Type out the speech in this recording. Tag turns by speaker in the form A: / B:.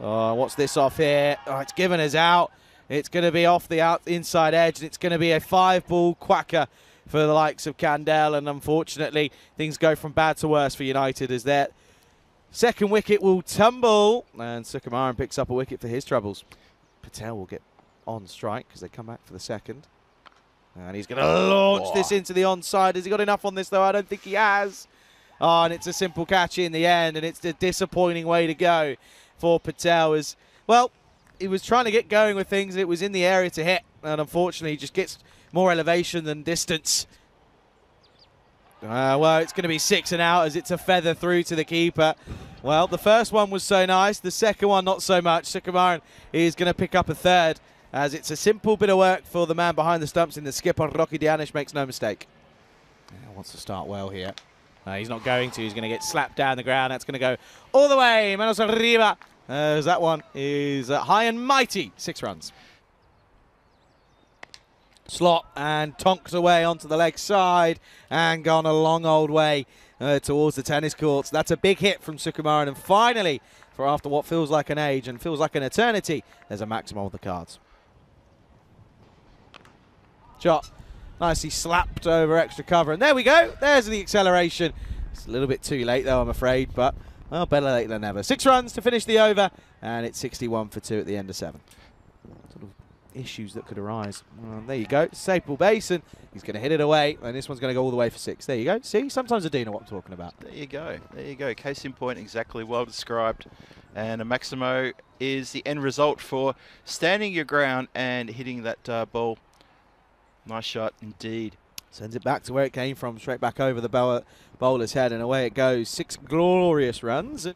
A: Oh, what's this off here? Oh, it's given us out. It's going to be off the out inside edge, and it's going to be a five-ball quacker for the likes of Candell. And unfortunately, things go from bad to worse for United as that second wicket will tumble, and Sukumaran picks up a wicket for his troubles. Patel will get on strike because they come back for the second. And he's going to launch this into the onside. Has he got enough on this, though? I don't think he has. Oh, and it's a simple catch in the end, and it's a disappointing way to go for Patel. As well, he was trying to get going with things, it was in the area to hit, and unfortunately, he just gets more elevation than distance. Uh, well, it's going to be six and out as it's a feather through to the keeper. Well, the first one was so nice. The second one, not so much. Sukumaran is going to pick up a third as it's a simple bit of work for the man behind the stumps in the skipper. Rocky Dianish makes no mistake. Yeah, wants to start well here. Uh, he's not going to. He's going to get slapped down the ground. That's going to go all the way. Manos arriba. As that one is uh, high and mighty. Six runs. Slot and tonks away onto the leg side and gone a long old way uh, towards the tennis courts. That's a big hit from Sukumaran. And finally, for after what feels like an age and feels like an eternity, there's a maximum of the cards. Shot. Nicely slapped over extra cover. And there we go. There's the acceleration. It's a little bit too late, though, I'm afraid. But, well, better late than never. Six runs to finish the over. And it's 61 for two at the end of seven. Sort of issues that could arise. Well, there you go. Staple Basin. He's going to hit it away. And this one's going to go all the way for six. There you go. See, sometimes I do know what I'm talking about.
B: There you go. There you go. Case in point, exactly well described. And a Maximo is the end result for standing your ground and hitting that uh, ball Nice shot indeed.
A: Sends it back to where it came from, straight back over the bowler's head, and away it goes. Six glorious runs.